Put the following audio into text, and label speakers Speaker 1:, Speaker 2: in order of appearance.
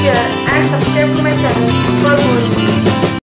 Speaker 1: share and subscribe to my channel.